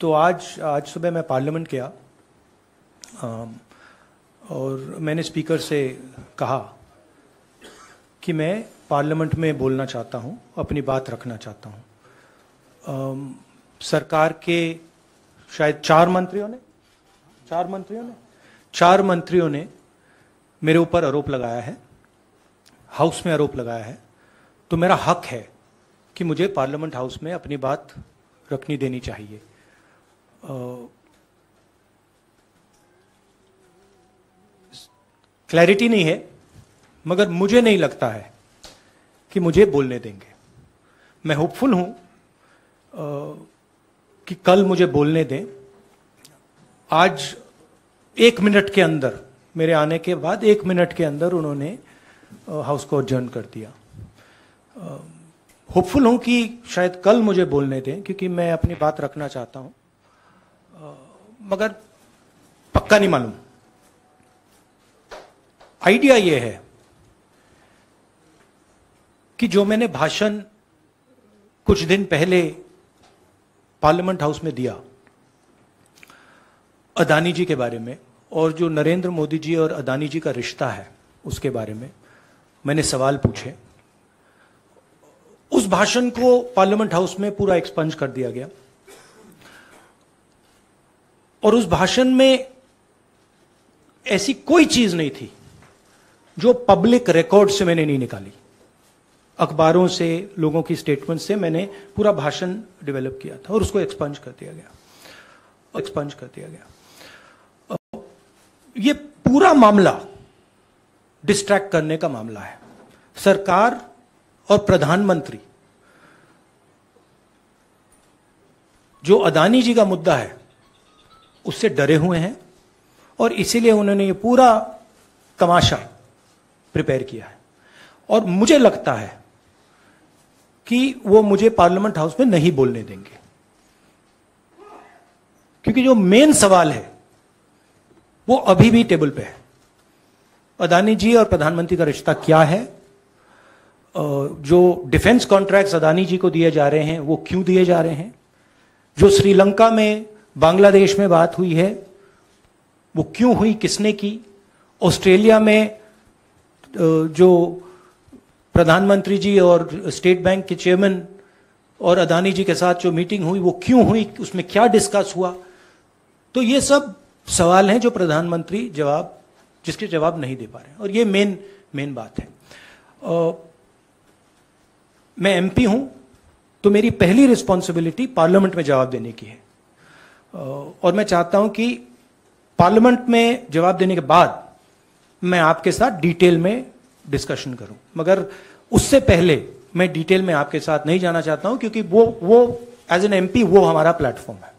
तो आज आज सुबह मैं पार्लियामेंट गया और मैंने स्पीकर से कहा कि मैं पार्लियामेंट में बोलना चाहता हूँ, अपनी बात रखना चाहता हूँ। सरकार के शायद चार मंत्रियों ने चार मंत्रियों ने चार मंत्रियों ने मेरे ऊपर आरोप लगाया है हाउस में आरोप लगाया है तो मेरा हक है कि मुझे पार्लियामेंट हाउस में अपनी बात रखनी देनी चाहिए क्लैरिटी नहीं है, मगर मुझे नहीं लगता है कि मुझे बोलने देंगे। मैं होपफुल हूँ कि कल मुझे बोलने दें। आज एक मिनट के अंदर, मेरे आने के बाद एक मिनट के अंदर उन्होंने हाउस को अर्जन कर दिया। होपफुल हूँ कि शायद कल मुझे बोलने दें, क्योंकि मैं अपनी बात रखना चाहता हूँ। मगर पक्का नहीं मालूम। आइडिया यह है कि जो मैंने भाषण कुछ दिन पहले पार्लियामेंट हाउस में दिया, अदानी जी के बारे में, और जो नरेंद्र मोदी जी और अदानी जी का रिश्ता है उसके बारे में मैंने सवाल पूछे। उस भाषण को पार्लियामेंट हाउस में पूरा एक्सपंज कर दिया गया। और उस भाषण में ऐसी कोई चीज़ नहीं थी जो पब्लिक रिकॉर्ड से मैंने नहीं निकाली। अखबारों से, लोगों की स्टेटमेंट से मैंने पूरा भाषण डेवलप किया था और उसको एक्सपंज कर दिया गया। एक्सपंज कर दिया गया। ये पूरा मामला डिस्ट्रैक्ट करने का मामला है। सरकार और प्रधानमंत्री, जो अदानी जी का मुद्दा है उससे डरे हुए हैं और इसीलिए उन्होंने ये पूरा तमाशा प्रिपेयर किया है। और मुझे लगता है कि वो मुझे पार्लियामेंट हाउस में नहीं बोलने देंगे। क्योंकि जो मेन सवाल है, वो अभी भी टेबल पे है। अदानी जी और प्रधानमंत्री का रिश्ता क्या है? जो डिफेंस कॉन्ट्रैक्ट्स अदानी जी को दिए जा रहे हैं, वो क्यों दिए जा रहे हैं? जो श्रीलंका में बांग्लादेश में बात हुई है वो क्यों हुई किसने की? ऑस्ट्रेलिया में जो प्रधानमंत्री जी और स्टेट बैंक के चेयरमैन और अदानी जी के साथ जो मीटिंग हुई वो क्यों हुई उसमें क्या डिस्कस हुआ? तो ये सब सवाल हैं जो प्रधानमंत्री जवाब जिसके जवाब नहीं दे पा रहे हैं। और ये मेन मेन बात है। आ, मैं एमपी हूँ तो मेरी पहली रिस्पॉन्सिबिलिटी पार्लियामेंट में जवाब देने की है। और मैं चाहता हूँ कि पार्लियामेंट में जवाब देने के बाद मैं आपके साथ डिटेल में डिस्कशन करूँ। मगर उससे पहले मैं डिटेल में आपके साथ नहीं जाना चाहता हूँ, क्योंकि वो वो एज एन एमपी वो हमारा प्लेटफॉर्म है।